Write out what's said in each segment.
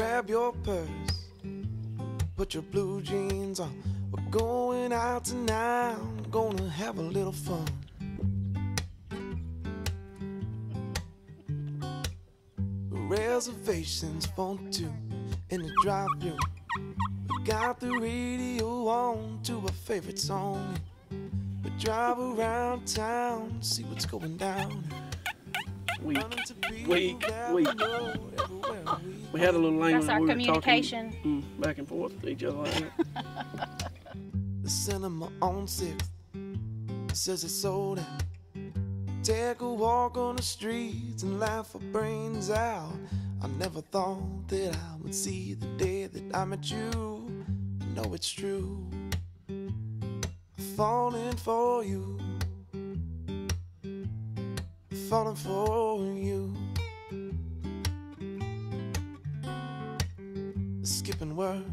grab your purse, put your blue jeans on. We're going out tonight, gonna have a little fun. Reservations for two in the drive-thru. We got the radio on to our favorite song. We drive around town, see what's going down. Week, Run into people week, that week. know everywhere we We had a little language. That's our we were communication. Talking, mm, back and forth to each other like that. The cinema on Sixth says it's sold out. Take a walk on the streets and laugh our brains out. I never thought that I would see the day that I met you. I know it's true. Falling for you. Falling for you. Skipping work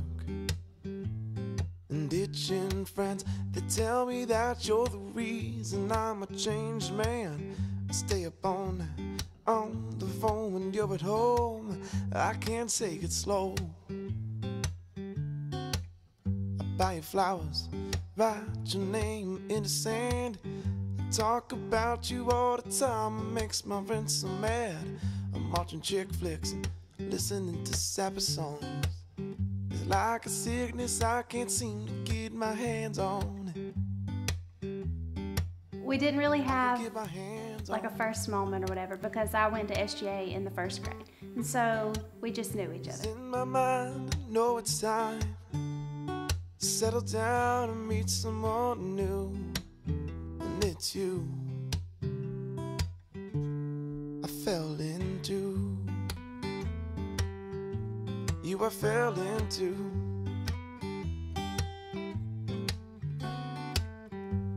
and ditching friends that tell me that you're the reason I'm a changed man. I stay up night on the phone when you're at home. I can't take it slow. I buy you flowers, write your name in the sand. I talk about you all the time, makes my friends so mad. I'm watching chick flicks and listening to sappy songs. Like a sickness I can't seem to get my hands on. We didn't really have like a first moment or whatever because I went to SGA in the first grade. And so we just knew each other. in my mind, I know it's time. to Settle down and meet someone new. And it's you. I fell into.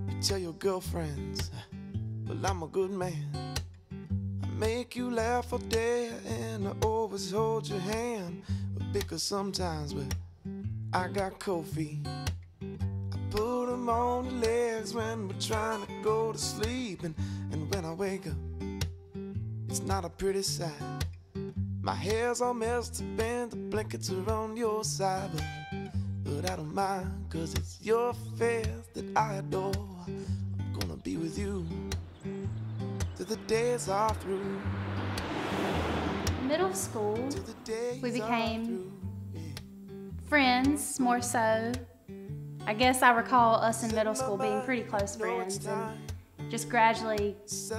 You tell your girlfriends, well, I'm a good man. I make you laugh all day and I always hold your hand. Because sometimes, well, I got feet. I put them on the legs when we're trying to go to sleep. And, and when I wake up, it's not a pretty sight. My hair's all messed up and the blankets are on your side. But, but I don't mind, cause it's your face that I adore. I'm gonna be with you till the days are through. Middle school, We became. Friends more so. I guess I recall us in middle school being pretty close friends and just gradually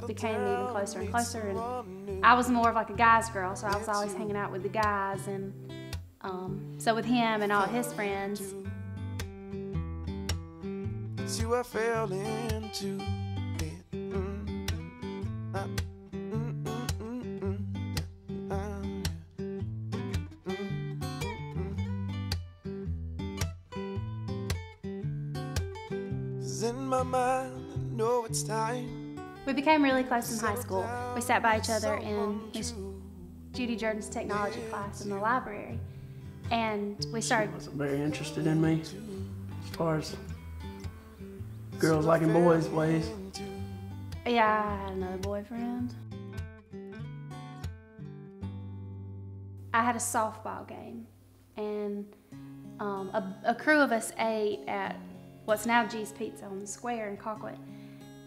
became even closer and closer. And I was more of like a guy's girl, so I was always hanging out with the guys. And um, so with him and all his friends, you I fell into. In my mind, know it's time. we became really close in high school. We sat by each other in Miss. Judy Jordan's technology class in the library. And we started wasn't very interested in me as far as girls liking boys' ways. Yeah, I had another boyfriend. I had a softball game, and um, a, a crew of us ate at what's now G's Pizza on the square in Colquitt.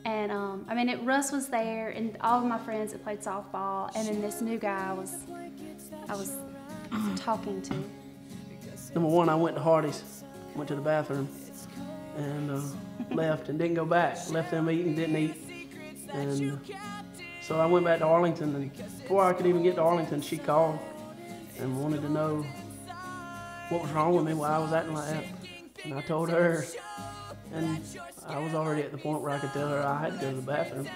And um, I mean, it, Russ was there, and all of my friends that played softball, and then this new guy I was, I was talking to. Number one, I went to Hardee's, went to the bathroom, and uh, left and didn't go back. Left them eating, didn't eat, and so I went back to Arlington. And before I could even get to Arlington, she called and wanted to know what was wrong with me, why I was acting like that. And I told her, and I was already at the point where I could tell her I had to go to the bathroom.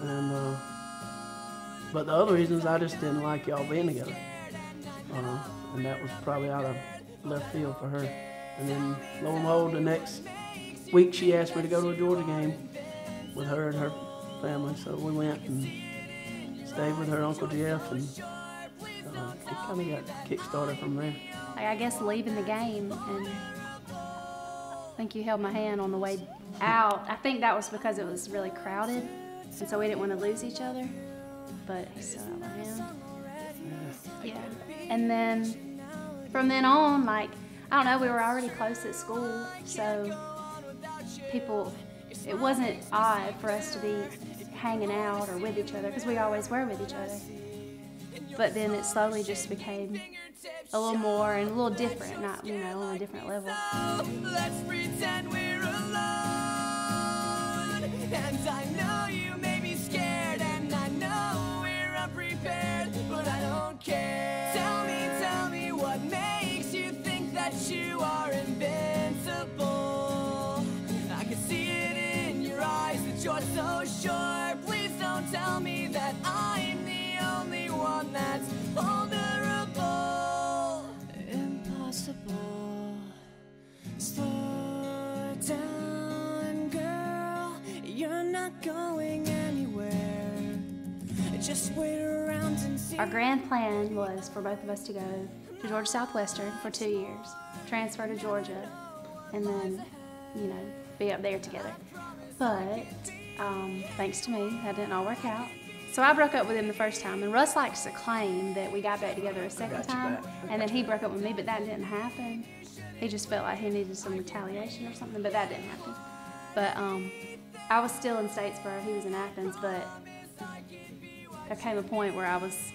And uh, but the other reasons I just didn't like y'all being together. Uh, and that was probably out of left field for her. And then lo and behold, the next week she asked me to go to a Georgia game with her and her family. So we went and stayed with her Uncle Jeff, and uh, it kind of got kick-started from there. I guess leaving the game, and I think you held my hand on the way out. I think that was because it was really crowded, and so we didn't want to lose each other. But he still held my hand. Yeah, and then from then on, like, I don't know, we were already close at school, so people, it wasn't odd for us to be hanging out or with each other because we always were with each other. But then it slowly just became a little more and a little different, not, you know, on a different level. That I'm the only one that's vulnerable. Impossible. Slow down, girl. You're not going anywhere. Just wait around and see. Our grand plan was for both of us to go to Georgia Southwestern for two years, transfer to Georgia, and then, you know, be up there together. But um, thanks to me, that didn't all work out. So I broke up with him the first time, and Russ likes to claim that we got back together a second time, and then he broke up with me, but that didn't happen. He just felt like he needed some retaliation or something, but that didn't happen. But um, I was still in Statesboro, he was in Athens, but there came a point where I was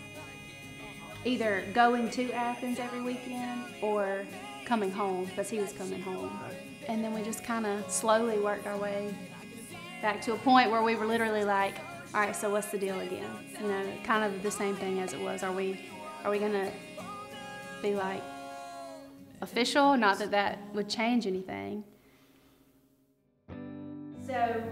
either going to Athens every weekend or coming home because he was coming home. And then we just kind of slowly worked our way back to a point where we were literally like, all right, so what's the deal again? You know, kind of the same thing as it was. Are we, are we gonna be like official? Not that that would change anything. So,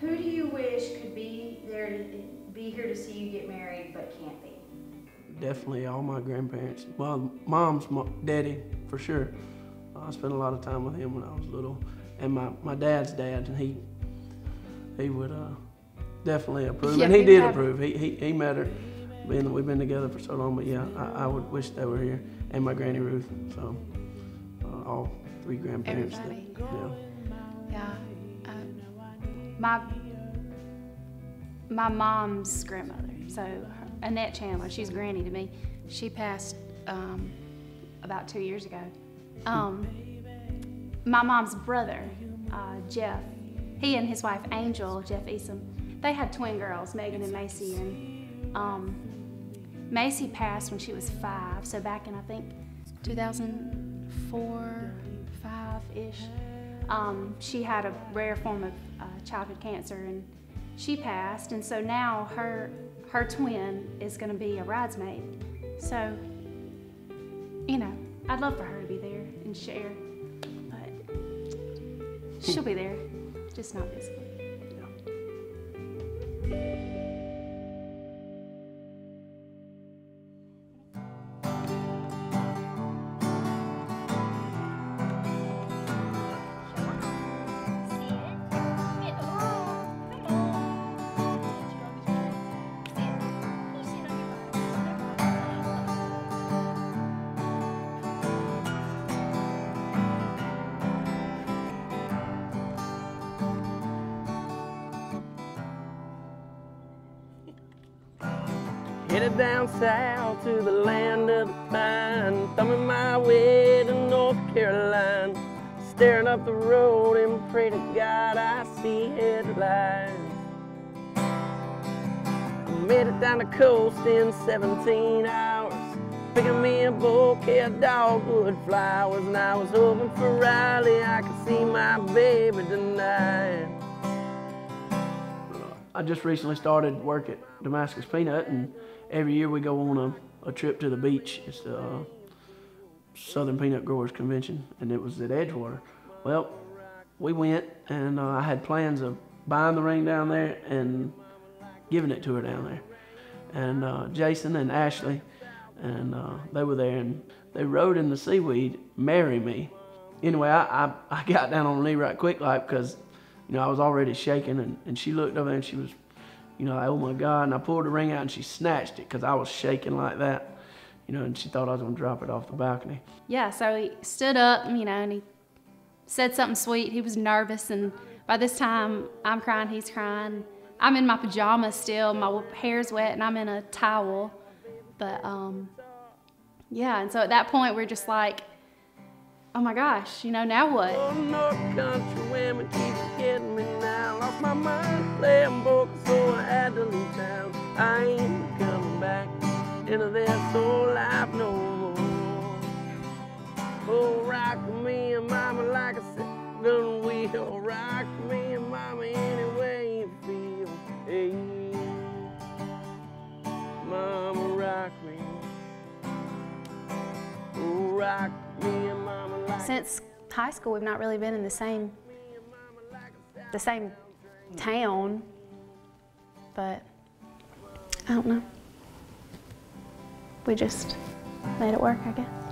who do you wish could be there to be here to see you get married but can't be? Definitely all my grandparents. Well, mom's my daddy for sure. I spent a lot of time with him when I was little, and my, my dad's dad, and he he would uh, definitely approve, Yeah, and he did would. approve. He, he he met her, being that we've been together for so long. But yeah, I, I would wish they were here, and my granny Ruth. So uh, all three grandparents. that- yeah. Yeah. Uh, my my mom's grandmother, so her- Annette Chandler, she's granny to me. She passed um, about two years ago. Um, my mom's brother, uh, Jeff, he and his wife Angel, Jeff Easom, they had twin girls, Megan and Macy, and um, Macy passed when she was five, so back in I think 2004, five ish. Um, she had a rare form of uh, childhood cancer, and she passed, and so now her her twin is going to be a bridesmaid. So, you know, I'd love for her to be there and share, but she'll be there, just not physically. Headed down south to the land of the pine, thumbing my way to North Carolina, staring up the road and pray to God I see headlights. Made it down the coast in 17 hours, picking me a bouquet of dogwood flowers, and I was hoping for Raleigh I could see my baby tonight. I just recently started work at Damascus Peanut, and every year we go on a, a trip to the beach. It's the uh, Southern Peanut Growers Convention, and it was at Edgewater. Well, we went, and uh, I had plans of buying the ring down there and giving it to her down there. And uh, Jason and Ashley, and uh, they were there, and they wrote in the seaweed, "Marry me." Anyway, I, I, I got down on one knee right quick, like, because you know, I was already shaking, and, and she looked over and she was, you know, like, oh my God. And I pulled the ring out and she snatched it because I was shaking like that, you know, and she thought I was going to drop it off the balcony. Yeah, so he stood up, you know, and he said something sweet. He was nervous, and by this time, I'm crying, he's crying. I'm in my pajamas still, my hair's wet, and I'm in a towel. But um, yeah, and so at that point, we're just like, oh my gosh, you know, now what? So I had to leave town. I ain't coming back into life no more. Oh, rock me and mama like a second wheel. Rock me and mama any way you feel. Hey, mama, rock me. Oh, rock me and mama like Since high school, we've not really been in the same, the same town, but I don't know. We just made it work, I guess.